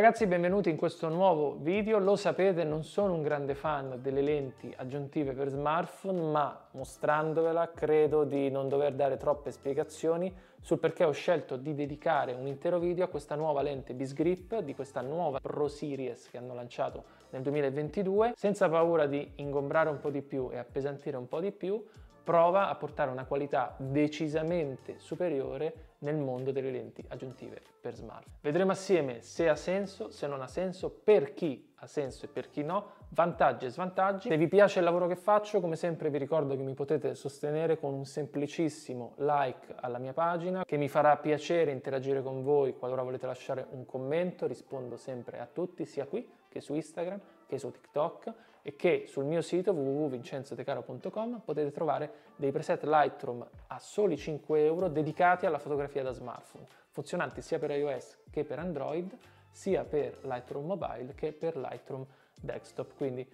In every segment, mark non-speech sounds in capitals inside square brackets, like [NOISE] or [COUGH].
Ragazzi, benvenuti in questo nuovo video. Lo sapete, non sono un grande fan delle lenti aggiuntive per smartphone, ma mostrandovela credo di non dover dare troppe spiegazioni sul perché ho scelto di dedicare un intero video a questa nuova lente Bisgrip di questa nuova Pro Series che hanno lanciato nel 2022. Senza paura di ingombrare un po' di più e appesantire un po' di più, prova a portare una qualità decisamente superiore nel mondo delle lenti aggiuntive per smartphone. Vedremo assieme se ha senso, se non ha senso, per chi ha senso e per chi no, vantaggi e svantaggi. Se vi piace il lavoro che faccio, come sempre vi ricordo che mi potete sostenere con un semplicissimo like alla mia pagina, che mi farà piacere interagire con voi qualora volete lasciare un commento, rispondo sempre a tutti, sia qui che su Instagram che su TikTok e che sul mio sito www.vincenzotecaro.com potete trovare dei preset Lightroom a soli 5 euro dedicati alla fotografia da smartphone, funzionanti sia per iOS che per Android, sia per Lightroom Mobile che per Lightroom Desktop. Quindi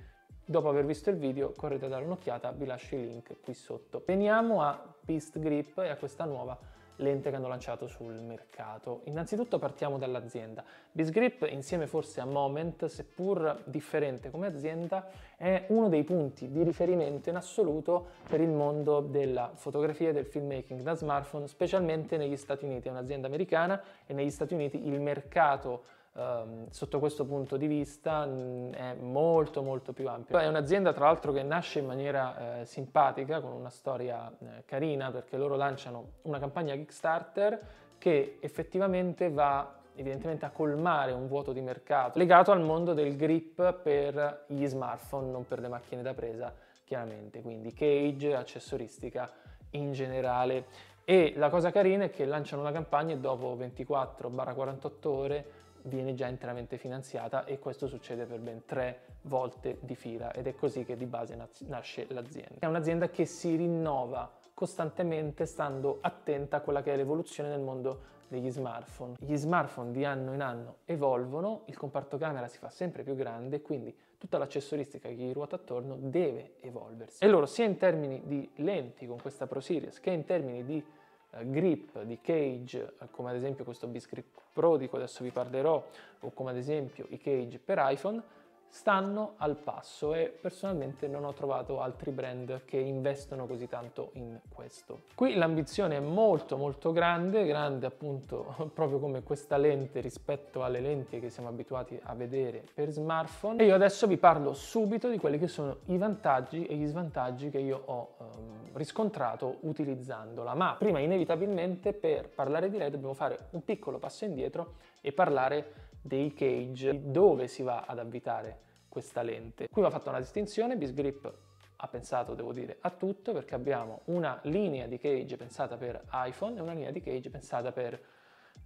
dopo aver visto il video correte a dare un'occhiata, vi lascio i link qui sotto. Veniamo a Beast Grip e a questa nuova lente che hanno lanciato sul mercato. Innanzitutto partiamo dall'azienda. Bisgrip insieme forse a Moment, seppur differente come azienda, è uno dei punti di riferimento in assoluto per il mondo della fotografia e del filmmaking da smartphone, specialmente negli Stati Uniti. È un'azienda americana e negli Stati Uniti il mercato Ehm, sotto questo punto di vista mh, è molto molto più ampio. È un'azienda tra l'altro che nasce in maniera eh, simpatica, con una storia eh, carina, perché loro lanciano una campagna Kickstarter che effettivamente va evidentemente a colmare un vuoto di mercato legato al mondo del grip per gli smartphone, non per le macchine da presa, chiaramente, quindi cage, accessoristica in generale. E la cosa carina è che lanciano una campagna e dopo 24-48 ore viene già interamente finanziata e questo succede per ben tre volte di fila ed è così che di base nasce l'azienda. È un'azienda che si rinnova costantemente stando attenta a quella che è l'evoluzione nel mondo degli smartphone. Gli smartphone di anno in anno evolvono, il comparto camera si fa sempre più grande, quindi tutta l'accessoristica che gli ruota attorno deve evolversi. E loro sia in termini di lenti con questa Pro Series che in termini di grip di cage, eh, come ad esempio questo Bisgrip Pro di cui adesso vi parlerò, o come ad esempio i cage per iPhone, stanno al passo e personalmente non ho trovato altri brand che investono così tanto in questo. Qui l'ambizione è molto molto grande, grande appunto [LAUGHS] proprio come questa lente rispetto alle lenti che siamo abituati a vedere per smartphone e io adesso vi parlo subito di quelli che sono i vantaggi e gli svantaggi che io ho um, riscontrato utilizzandola, ma prima inevitabilmente per parlare di lei dobbiamo fare un piccolo passo indietro e parlare dei cage, dove si va ad avvitare questa lente. Qui va fatta una distinzione, Bisgrip ha pensato, devo dire, a tutto perché abbiamo una linea di cage pensata per iPhone e una linea di cage pensata per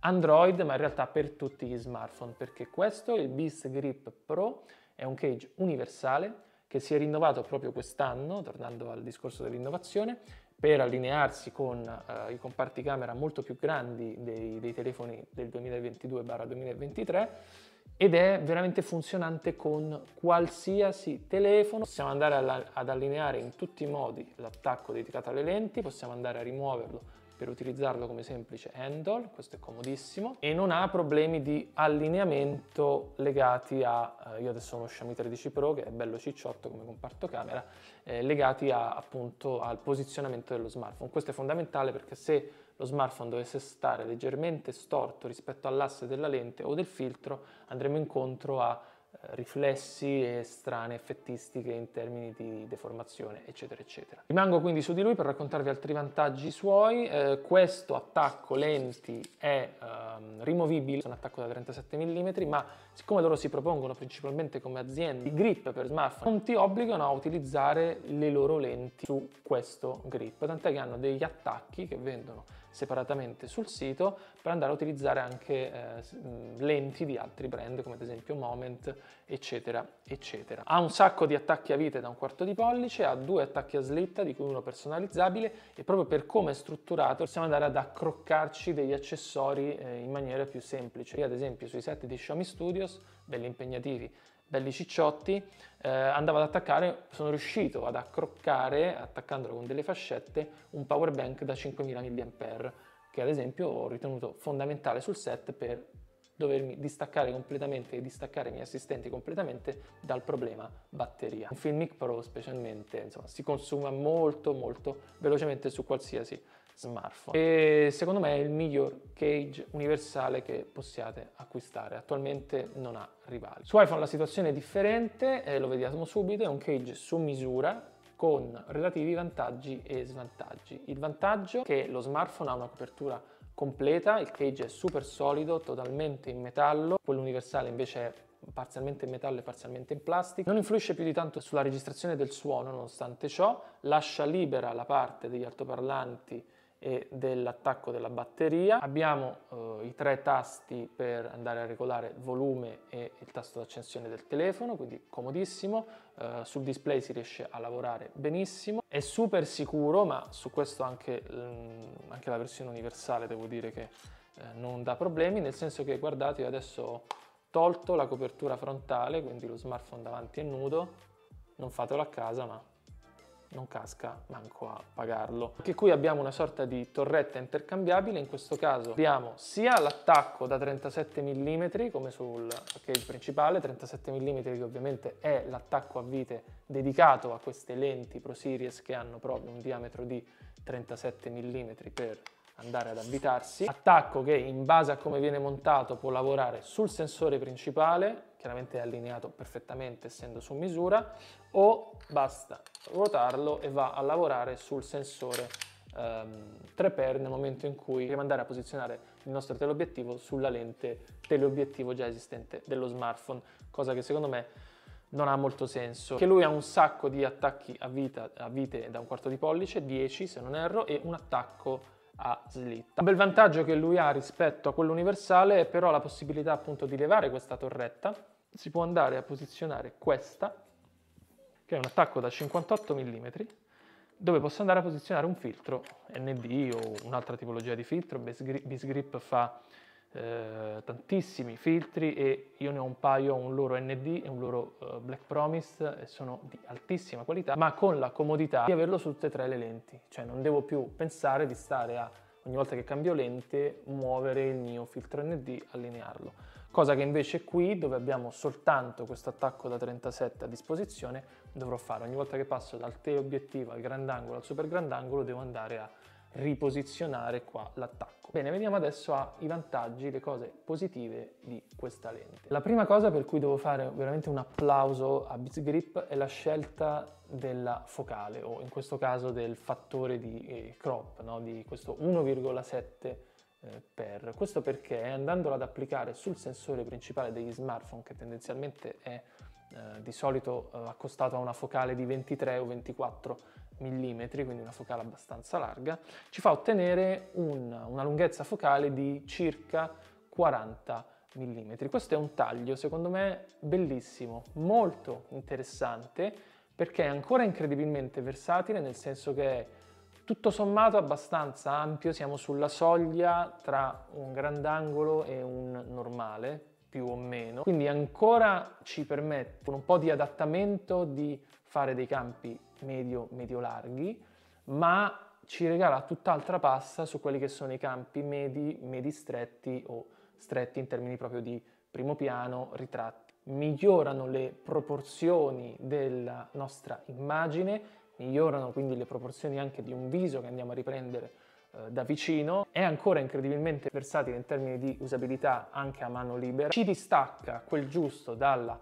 Android, ma in realtà per tutti gli smartphone, perché questo, il Beast Grip Pro, è un cage universale che si è rinnovato proprio quest'anno, tornando al discorso dell'innovazione, per allinearsi con uh, i comparti camera molto più grandi dei, dei telefoni del 2022-2023 ed è veramente funzionante con qualsiasi telefono. Possiamo andare alla, ad allineare in tutti i modi l'attacco dedicato alle lenti, possiamo andare a rimuoverlo per utilizzarlo come semplice handle, questo è comodissimo, e non ha problemi di allineamento legati a, eh, io adesso ho uno Xiaomi 13 Pro che è bello cicciotto come comparto camera, eh, legati a, appunto al posizionamento dello smartphone. Questo è fondamentale perché se lo smartphone dovesse stare leggermente storto rispetto all'asse della lente o del filtro, andremo incontro a riflessi e strane effettistiche in termini di deformazione, eccetera, eccetera. Rimango quindi su di lui per raccontarvi altri vantaggi suoi. Eh, questo attacco lenti è ehm, rimovibile, è un attacco da 37 mm, ma siccome loro si propongono principalmente come aziende di grip per smartphone, non ti obbligano a utilizzare le loro lenti su questo grip, tant'è che hanno degli attacchi che vendono separatamente sul sito per andare a utilizzare anche eh, lenti di altri brand come ad esempio Moment eccetera eccetera. Ha un sacco di attacchi a vite da un quarto di pollice, ha due attacchi a slitta di cui uno personalizzabile e proprio per come è strutturato possiamo andare ad accroccarci degli accessori eh, in maniera più semplice. Io ad esempio sui set di Xiaomi Studios, belli impegnativi, belli cicciotti, eh, andavo ad attaccare, sono riuscito ad accroccare, attaccandolo con delle fascette, un power bank da 5000 mAh, che ad esempio ho ritenuto fondamentale sul set per dovermi distaccare completamente e distaccare i miei assistenti completamente dal problema batteria. Un Filmic Pro specialmente insomma, si consuma molto molto velocemente su qualsiasi smartphone. E secondo me è il miglior cage universale che possiate acquistare. Attualmente non ha rivali. Su iPhone la situazione è differente eh, lo vediamo subito. È un cage su misura con relativi vantaggi e svantaggi. Il vantaggio è che lo smartphone ha una copertura completa, il cage è super solido, totalmente in metallo, quello universale invece è parzialmente in metallo e parzialmente in plastica. Non influisce più di tanto sulla registrazione del suono, nonostante ciò, lascia libera la parte degli altoparlanti e dell'attacco della batteria. Abbiamo eh, i tre tasti per andare a regolare il volume e il tasto d'accensione del telefono, quindi comodissimo. Eh, sul display si riesce a lavorare benissimo. È super sicuro, ma su questo anche, mm, anche la versione universale devo dire che eh, non dà problemi, nel senso che guardate io adesso ho tolto la copertura frontale, quindi lo smartphone davanti è nudo, non fatelo a casa ma non casca manco a pagarlo. Anche qui abbiamo una sorta di torretta intercambiabile, in questo caso abbiamo sia l'attacco da 37 mm come sul cage principale, 37 mm che ovviamente è l'attacco a vite dedicato a queste lenti Pro Series che hanno proprio un diametro di 37 mm per andare ad avvitarsi. Attacco che in base a come viene montato può lavorare sul sensore principale, chiaramente è allineato perfettamente essendo su misura, o basta ruotarlo e va a lavorare sul sensore um, 3x nel momento in cui dobbiamo andare a posizionare il nostro teleobiettivo sulla lente teleobiettivo già esistente dello smartphone, cosa che secondo me non ha molto senso. Che lui ha un sacco di attacchi a, vita, a vite da un quarto di pollice, 10 se non erro, e un attacco a slitta. Un bel vantaggio che lui ha rispetto a quello universale è però la possibilità appunto di levare questa torretta. Si può andare a posizionare questa, che è un attacco da 58 mm, dove posso andare a posizionare un filtro ND o un'altra tipologia di filtro. Bisgrip fa eh, tantissimi filtri e io ne ho un paio, un loro ND e un loro uh, Black Promise e sono di altissima qualità, ma con la comodità di averlo su tutte e tre le lenti, cioè non devo più pensare di stare a ogni volta che cambio lente muovere il mio filtro ND, allinearlo. Cosa che invece qui, dove abbiamo soltanto questo attacco da 37 a disposizione, dovrò fare. Ogni volta che passo dal teleobiettivo al grandangolo al super grandangolo devo andare a riposizionare qua l'attacco. Bene, veniamo adesso ai vantaggi, le cose positive di questa lente. La prima cosa per cui devo fare veramente un applauso a Grip è la scelta della focale o in questo caso del fattore di eh, crop, no? di questo 1,7 eh, per. Questo perché andandolo ad applicare sul sensore principale degli smartphone che tendenzialmente è eh, di solito eh, accostato a una focale di 23 o 24 mm, quindi una focale abbastanza larga, ci fa ottenere un, una lunghezza focale di circa 40 mm. Questo è un taglio secondo me bellissimo, molto interessante perché è ancora incredibilmente versatile nel senso che è tutto sommato abbastanza ampio, siamo sulla soglia tra un grandangolo e un normale, più o meno, quindi ancora ci permette con un po' di adattamento di fare dei campi medio-medio larghi, ma ci regala tutt'altra passa su quelli che sono i campi medi, medi stretti o stretti in termini proprio di primo piano, ritratti. Migliorano le proporzioni della nostra immagine, migliorano quindi le proporzioni anche di un viso che andiamo a riprendere eh, da vicino, è ancora incredibilmente versatile in termini di usabilità anche a mano libera, ci distacca quel giusto dalla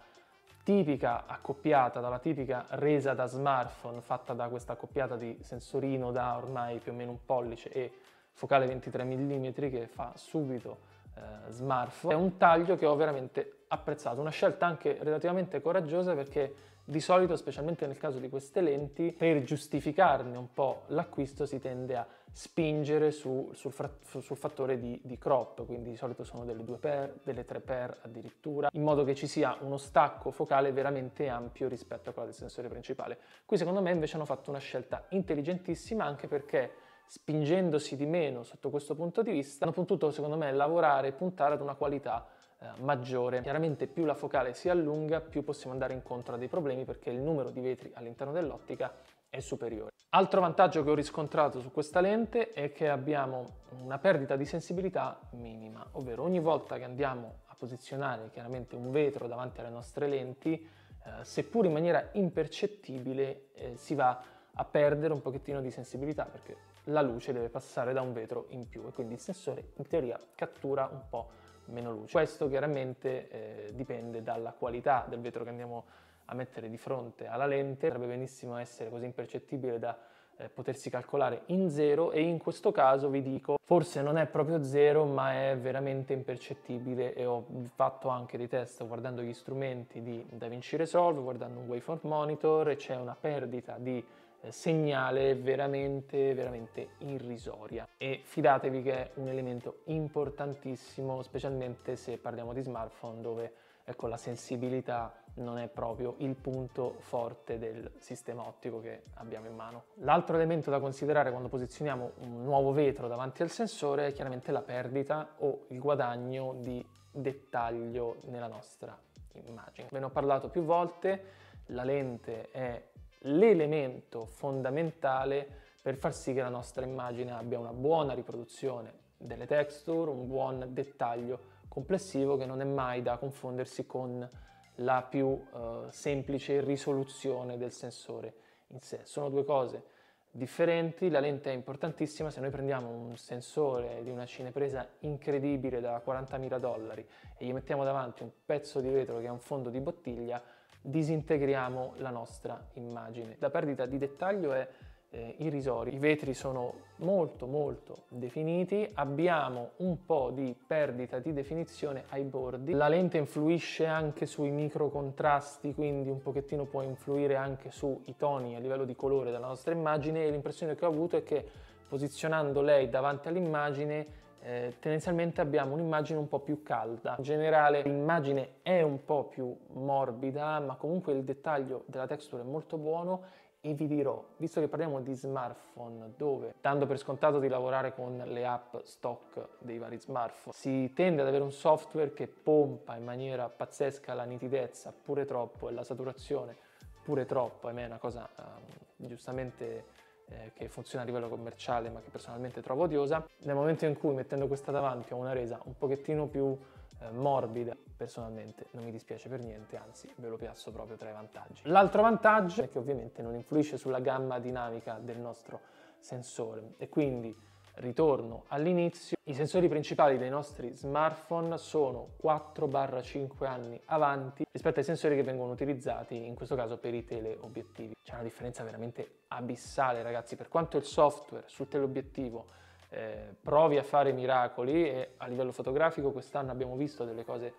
tipica accoppiata, dalla tipica resa da smartphone fatta da questa accoppiata di sensorino da ormai più o meno un pollice e focale 23 mm che fa subito eh, smartphone. È un taglio che ho veramente apprezzato, una scelta anche relativamente coraggiosa perché di solito, specialmente nel caso di queste lenti, per giustificarne un po' l'acquisto si tende a spingere su, sul, sul, fattore di, di, crop, quindi di solito sono delle 2x, delle 3x addirittura, in modo che ci sia uno stacco focale veramente ampio rispetto a quello del sensore principale. Qui secondo me invece hanno fatto una scelta intelligentissima anche perché spingendosi di meno sotto questo punto di vista hanno potuto secondo me lavorare e puntare ad una qualità eh, maggiore. Chiaramente più la focale si allunga più possiamo andare incontro a dei problemi perché il numero di vetri all'interno dell'ottica è superiore. Altro vantaggio che ho riscontrato su questa lente è che abbiamo una perdita di sensibilità minima, ovvero ogni volta che andiamo a posizionare chiaramente un vetro davanti alle nostre lenti, eh, seppur in maniera impercettibile, eh, si va a perdere un pochettino di sensibilità perché la luce deve passare da un vetro in più e quindi il sensore in teoria cattura un po' meno luce. Questo chiaramente eh, dipende dalla qualità del vetro che andiamo a mettere di fronte alla lente, potrebbe benissimo essere così impercettibile da eh, potersi calcolare in zero e in questo caso vi dico forse non è proprio zero ma è veramente impercettibile e ho fatto anche dei test guardando gli strumenti di DaVinci Resolve, guardando un waveform monitor e c'è una perdita di eh, segnale veramente, veramente irrisoria. E fidatevi che è un elemento importantissimo, specialmente se parliamo di smartphone dove ecco, la sensibilità non è proprio il punto forte del sistema ottico che abbiamo in mano. L'altro elemento da considerare quando posizioniamo un nuovo vetro davanti al sensore è chiaramente la perdita o il guadagno di dettaglio nella nostra immagine. Ve ne ho parlato più volte, la lente è l'elemento fondamentale per far sì che la nostra immagine abbia una buona riproduzione delle texture, un buon dettaglio complessivo che non è mai da confondersi con la più eh, semplice risoluzione del sensore in sé. Sono due cose differenti, la lente è importantissima, se noi prendiamo un sensore di una cinepresa incredibile da 40.000 dollari e gli mettiamo davanti un pezzo di vetro che ha un fondo di bottiglia, disintegriamo la nostra immagine. La perdita di dettaglio è eh, irrisori, i vetri sono molto molto definiti, abbiamo un po' di perdita di definizione ai bordi, la lente influisce anche sui micro contrasti, quindi un pochettino può influire anche sui toni a livello di colore della nostra immagine. E l'impressione che ho avuto è che posizionando lei davanti all'immagine eh, tendenzialmente abbiamo un'immagine un po' più calda. In generale l'immagine è un po' più morbida, ma comunque il dettaglio della texture è molto buono e vi dirò, visto che parliamo di smartphone, dove dando per scontato di lavorare con le app stock dei vari smartphone, si tende ad avere un software che pompa in maniera pazzesca la nitidezza pure troppo e la saturazione pure troppo, a me è una cosa uh, giustamente eh, che funziona a livello commerciale ma che personalmente trovo odiosa, nel momento in cui mettendo questa davanti ho una resa un pochettino più eh, morbida, personalmente non mi dispiace per niente, anzi ve lo piazzo proprio tra i vantaggi. L'altro vantaggio è che ovviamente non influisce sulla gamma dinamica del nostro sensore e quindi ritorno all'inizio, i sensori principali dei nostri smartphone sono 4-5 anni avanti rispetto ai sensori che vengono utilizzati in questo caso per i teleobiettivi. C'è una differenza veramente abissale ragazzi, per quanto il software sul teleobiettivo eh, provi a fare miracoli e a livello fotografico quest'anno abbiamo visto delle cose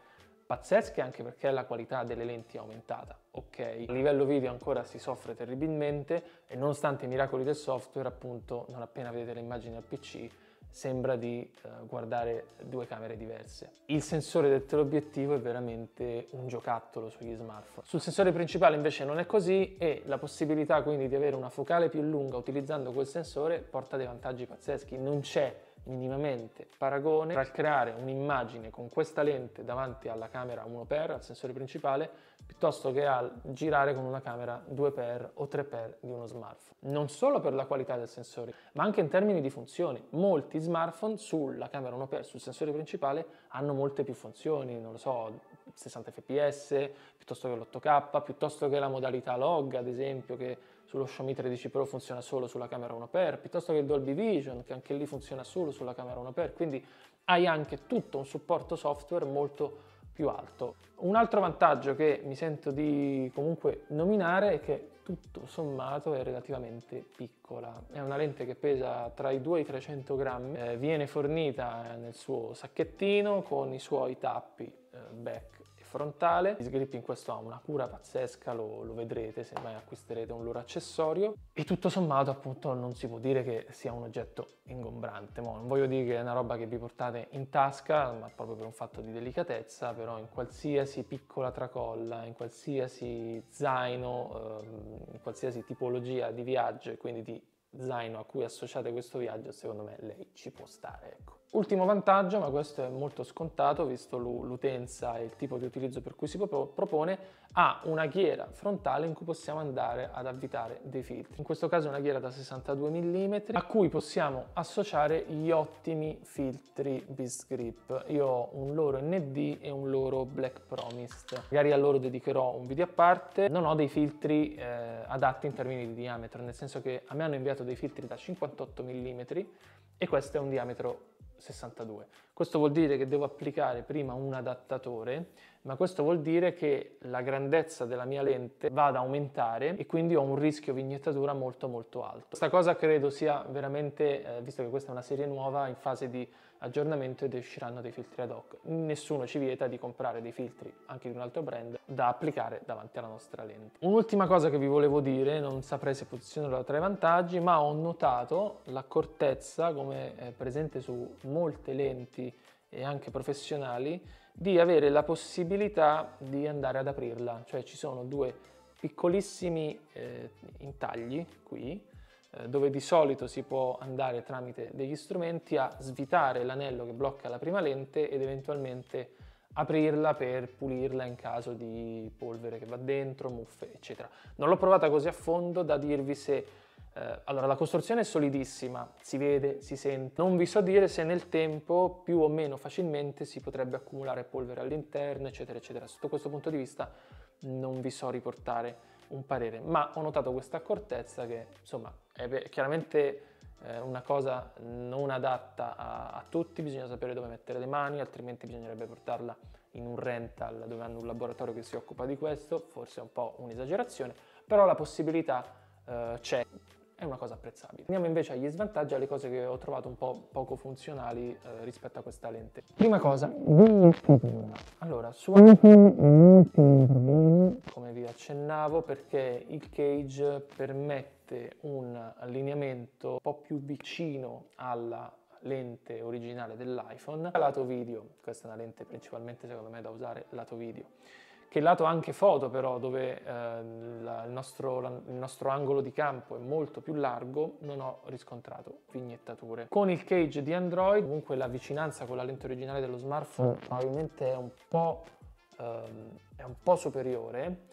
pazzesche anche perché la qualità delle lenti è aumentata, ok? A livello video ancora si soffre terribilmente e nonostante i miracoli del software appunto non appena vedete le immagini al PC sembra di eh, guardare due camere diverse. Il sensore del teleobiettivo è veramente un giocattolo sugli smartphone. Sul sensore principale invece non è così e la possibilità quindi di avere una focale più lunga utilizzando quel sensore porta dei vantaggi pazzeschi. Non c'è minimamente paragone tra creare un'immagine con questa lente davanti alla camera 1x, al sensore principale, piuttosto che al girare con una camera 2x o 3x di uno smartphone. Non solo per la qualità del sensore, ma anche in termini di funzioni. Molti smartphone sulla camera 1x, sul sensore principale, hanno molte più funzioni, non lo so, 60 fps, piuttosto che l'8K, piuttosto che la modalità log, ad esempio, che sullo Xiaomi 13 Pro funziona solo sulla camera 1x, piuttosto che il Dolby Vision, che anche lì funziona solo sulla camera 1x, quindi hai anche tutto un supporto software molto più alto. Un altro vantaggio che mi sento di comunque nominare è che tutto sommato è relativamente piccola. È una lente che pesa tra i 2 e i 300 grammi, eh, viene fornita nel suo sacchettino con i suoi tappi eh, back frontale. Sgrip in questo ha una cura pazzesca, lo, lo, vedrete se mai acquisterete un loro accessorio e tutto sommato appunto non si può dire che sia un oggetto ingombrante. Mo, non voglio dire che è una roba che vi portate in tasca, ma proprio per un fatto di delicatezza, però in qualsiasi piccola tracolla, in qualsiasi zaino, ehm, in qualsiasi tipologia di viaggio e quindi di zaino a cui associate questo viaggio, secondo me lei ci può stare, ecco. Ultimo vantaggio, ma questo è molto scontato visto l'utenza e il tipo di utilizzo per cui si propone, ha una ghiera frontale in cui possiamo andare ad avvitare dei filtri. In questo caso è una ghiera da 62 mm a cui possiamo associare gli ottimi filtri Grip. Io ho un loro ND e un loro Black Promised. Magari a loro dedicherò un video a parte. Non ho dei filtri eh, adatti in termini di diametro, nel senso che a me hanno inviato dei filtri da 58 mm e questo è un diametro 62. Questo vuol dire che devo applicare prima un adattatore, ma questo vuol dire che la grandezza della mia lente va ad aumentare e quindi ho un rischio vignettatura molto molto alto. Questa cosa credo sia veramente, eh, visto che questa è una serie nuova, in fase di aggiornamento ed usciranno dei filtri ad hoc. Nessuno ci vieta di comprare dei filtri, anche di un altro brand, da applicare davanti alla nostra lente. Un'ultima cosa che vi volevo dire, non saprei se posizionerla tra i vantaggi, ma ho notato l'accortezza, come è presente su molte lenti e anche professionali, di avere la possibilità di andare ad aprirla, cioè ci sono due piccolissimi eh, intagli qui eh, dove di solito si può andare tramite degli strumenti a svitare l'anello che blocca la prima lente ed eventualmente aprirla per pulirla in caso di polvere che va dentro, muffe, eccetera. Non l'ho provata così a fondo da dirvi se... Eh, allora, la costruzione è solidissima, si vede, si sente. Non vi so dire se nel tempo più o meno facilmente si potrebbe accumulare polvere all'interno, eccetera, eccetera. Sotto questo punto di vista non vi so riportare un parere, ma ho notato questa accortezza che insomma è chiaramente eh, una cosa non adatta a, a, tutti, bisogna sapere dove mettere le mani, altrimenti bisognerebbe portarla in un rental dove hanno un laboratorio che si occupa di questo, forse è un po' un'esagerazione, però la possibilità eh, c'è è una cosa apprezzabile. Andiamo invece agli svantaggi, alle cose che ho trovato un po' poco funzionali eh, rispetto a questa lente. Prima cosa, allora, su come vi accennavo, perché il cage permette un allineamento un po' più vicino alla lente originale dell'iPhone. Lato video, questa è una lente principalmente secondo me da usare lato video che lato anche foto però, dove eh, la, il, nostro, la, il, nostro, angolo di campo è molto più largo, non ho riscontrato vignettature. Con il cage di Android, comunque la vicinanza con la lente originale dello smartphone mm. probabilmente è un po', ehm, è un po superiore.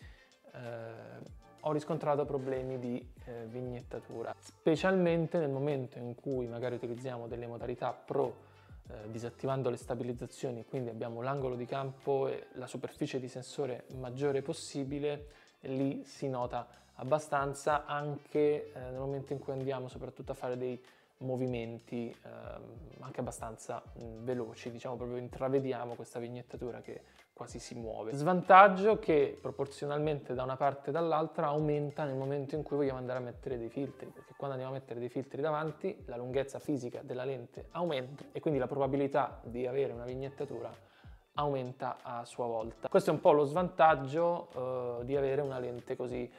Eh, ho riscontrato problemi di eh, vignettatura, specialmente nel momento in cui magari utilizziamo delle modalità pro eh, disattivando le stabilizzazioni, quindi abbiamo l'angolo di campo e la superficie di sensore maggiore possibile, lì si nota abbastanza anche eh, nel momento in cui andiamo soprattutto a fare dei movimenti eh, anche abbastanza mh, veloci, diciamo proprio intravediamo questa vignettatura che quasi si muove. Svantaggio che proporzionalmente da una parte e dall'altra aumenta nel momento in cui vogliamo andare a mettere dei filtri, perché quando andiamo a mettere dei filtri davanti la lunghezza fisica della lente aumenta e quindi la probabilità di avere una vignettatura aumenta a sua volta. Questo è un po' lo svantaggio eh, di avere una lente così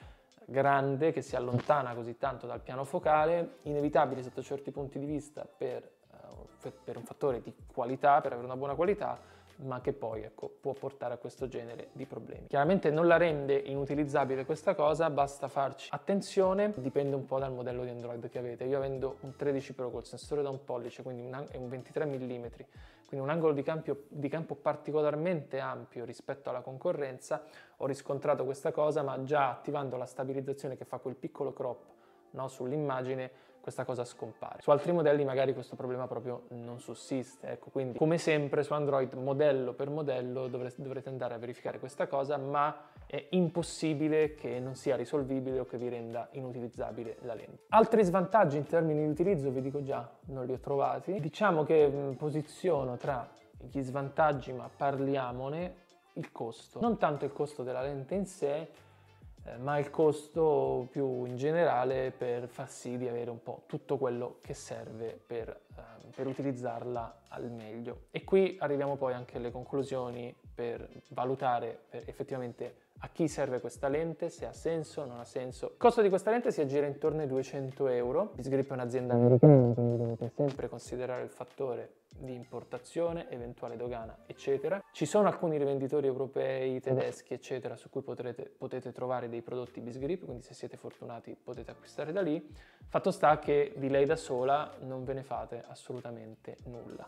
grande che si allontana così tanto dal piano focale, inevitabile sotto certi punti di vista per, uh, per un fattore di qualità, per avere una buona qualità, ma che poi ecco, può portare a questo genere di problemi. Chiaramente non la rende inutilizzabile questa cosa, basta farci attenzione, dipende un po' dal modello di Android che avete. Io avendo un 13 Pro col sensore da un pollice, quindi un, un 23 mm, quindi un angolo di campo, di campo particolarmente ampio rispetto alla concorrenza, ho riscontrato questa cosa, ma già attivando la stabilizzazione che fa quel piccolo crop no, sull'immagine questa cosa scompare. Su altri modelli magari questo problema proprio non sussiste, ecco, quindi come sempre su Android modello per modello dovrete, dovrete andare a verificare questa cosa, ma è impossibile che non sia risolvibile o che vi renda inutilizzabile la lente. Altri svantaggi in termini di utilizzo, vi dico già, non li ho trovati. Diciamo che mh, posiziono tra gli svantaggi, ma parliamone, il costo. Non tanto il costo della lente in sé, ma il costo più in generale per far sì di avere un po' tutto quello che serve per, eh, per utilizzarla al meglio. E qui arriviamo poi anche alle conclusioni per valutare per effettivamente a chi serve questa lente, se ha senso o non ha senso. Il costo di questa lente si aggira intorno ai 200 euro. Bisgrip è un'azienda americana, quindi dovete sempre considerare il fattore di importazione, eventuale dogana, eccetera. Ci sono alcuni rivenditori europei, tedeschi, eccetera, su cui potrete, potete trovare dei prodotti Bisgrip, quindi se siete fortunati potete acquistare da lì. Fatto sta che di lei da sola non ve ne fate assolutamente nulla.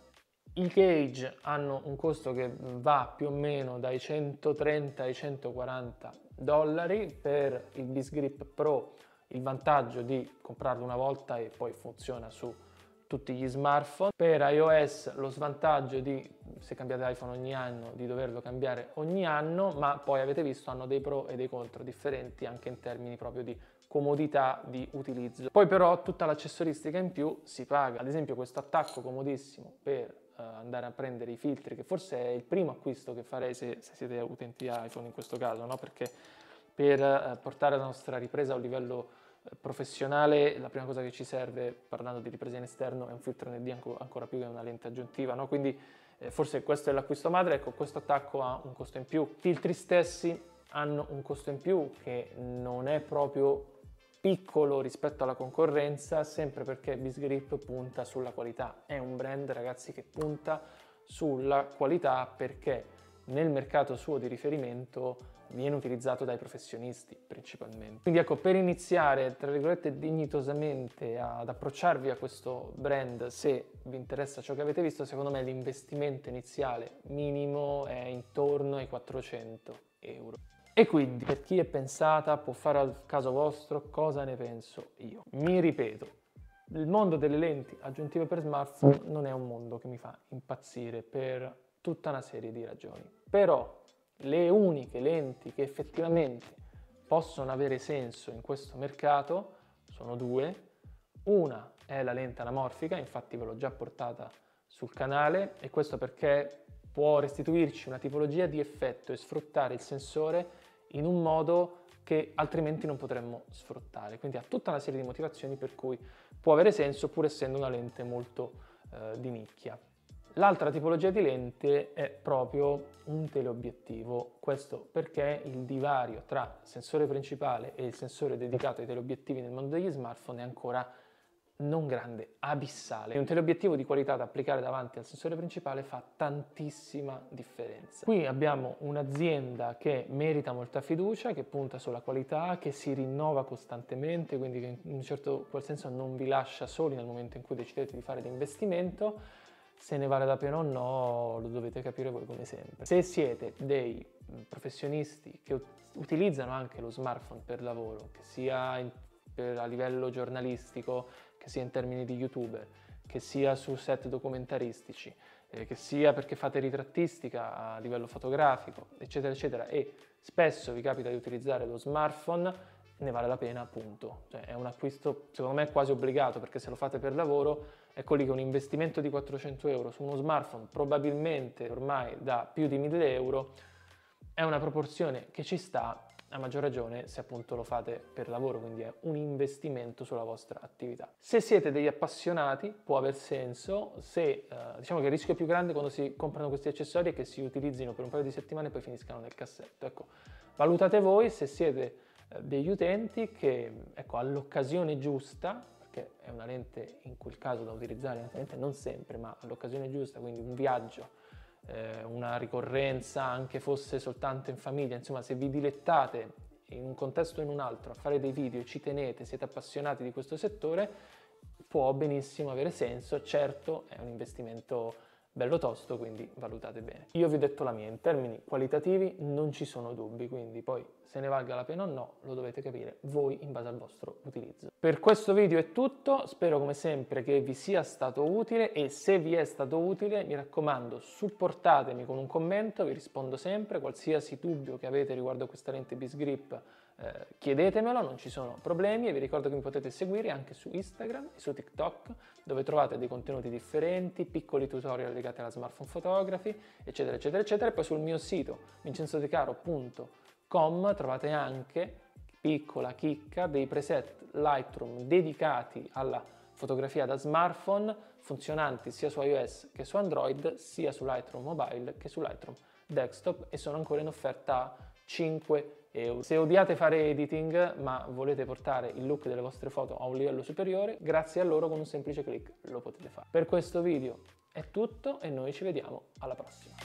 I cage hanno un costo che va più o meno dai 130 ai 140 dollari per il Bisgrip Pro il vantaggio di comprarlo una volta e poi funziona su tutti gli smartphone. Per iOS lo svantaggio di, se cambiate iPhone ogni anno, di doverlo cambiare ogni anno, ma poi avete visto hanno dei pro e dei contro differenti anche in termini proprio di comodità di utilizzo. Poi però tutta l'accessoristica in più si paga, ad esempio questo attacco comodissimo per andare a prendere i filtri, che forse è il primo acquisto che farei se, se siete utenti iPhone in questo caso, no? perché per uh, portare la nostra ripresa a un livello professionale la prima cosa che ci serve, parlando di ripresa in esterno, è un filtro ND ancora più che una lente aggiuntiva, no? quindi eh, forse questo è l'acquisto madre, ecco questo attacco ha un costo in più. Filtri stessi hanno un costo in più che non è proprio piccolo rispetto alla concorrenza, sempre perché Bisgrip punta sulla qualità. È un brand, ragazzi, che punta sulla qualità perché nel mercato suo di riferimento viene utilizzato dai professionisti principalmente. Quindi ecco, per iniziare, tra virgolette, dignitosamente ad approcciarvi a questo brand, se vi interessa ciò che avete visto, secondo me l'investimento iniziale minimo è intorno ai 400 euro. E quindi, per chi è pensata, può fare al caso vostro, cosa ne penso io? Mi ripeto, il mondo delle lenti aggiuntive per smartphone non è un mondo che mi fa impazzire per tutta una serie di ragioni. Però le uniche lenti che effettivamente possono avere senso in questo mercato sono due. Una è la lente anamorfica, infatti ve l'ho già portata sul canale e questo perché può restituirci una tipologia di effetto e sfruttare il sensore in un modo che altrimenti non potremmo sfruttare. Quindi ha tutta una serie di motivazioni per cui può avere senso pur essendo una lente molto eh, di nicchia. L'altra tipologia di lente è proprio un teleobiettivo, questo perché il divario tra sensore principale e il sensore dedicato ai teleobiettivi nel mondo degli smartphone è ancora non grande, abissale. Un teleobiettivo di qualità da applicare davanti al sensore principale fa tantissima differenza. Qui abbiamo un'azienda che merita molta fiducia, che punta sulla qualità, che si rinnova costantemente, quindi che in un certo qual senso non vi lascia soli nel momento in cui decidete di fare l'investimento se ne vale la pena o no lo dovete capire voi come sempre. Se siete dei professionisti che utilizzano anche lo smartphone per lavoro, che sia in, per, a livello giornalistico, che sia in termini di youtuber, che sia su set documentaristici, eh, che sia perché fate ritrattistica a livello fotografico, eccetera, eccetera, e spesso vi capita di utilizzare lo smartphone, ne vale la pena appunto. Cioè, è un acquisto secondo me quasi obbligato perché se lo fate per lavoro ecco lì che un investimento di 400 euro su uno smartphone probabilmente ormai da più di 1000 euro è una proporzione che ci sta a maggior ragione se appunto lo fate per lavoro, quindi è un investimento sulla vostra attività. Se siete degli appassionati può aver senso, se eh, diciamo che il rischio più grande quando si comprano questi accessori è che si utilizzino per un paio di settimane e poi finiscano nel cassetto. Ecco, valutate voi se siete eh, degli utenti che ecco, all'occasione giusta, perché è una lente in quel caso da utilizzare non sempre, ma all'occasione giusta, quindi un viaggio, eh, una ricorrenza, anche fosse soltanto in famiglia, insomma se vi dilettate in un contesto o in un altro a fare dei video, ci tenete, siete appassionati di questo settore, può benissimo avere senso, certo è un investimento bello tosto, quindi valutate bene. Io vi ho detto la mia, in termini qualitativi non ci sono dubbi, quindi poi se ne valga la pena o no lo dovete capire voi in base al vostro utilizzo. Per questo video è tutto, spero come sempre che vi sia stato utile e se vi è stato utile mi raccomando supportatemi con un commento, vi rispondo sempre, qualsiasi dubbio che avete riguardo a questa lente Bisgrip eh, chiedetemelo, non ci sono problemi e vi ricordo che mi potete seguire anche su Instagram e su TikTok dove trovate dei contenuti differenti, piccoli tutorial legati alla smartphone photography, eccetera, eccetera, eccetera. E poi sul mio sito vincenzodecaro.com trovate anche, piccola chicca, dei preset Lightroom dedicati alla fotografia da smartphone, funzionanti sia su iOS che su Android, sia su Lightroom Mobile che su Lightroom Desktop e sono ancora in offerta a 5 euro. Se odiate fare editing ma volete portare il look delle vostre foto a un livello superiore, grazie a loro con un semplice clic lo potete fare. Per questo video è tutto e noi ci vediamo alla prossima.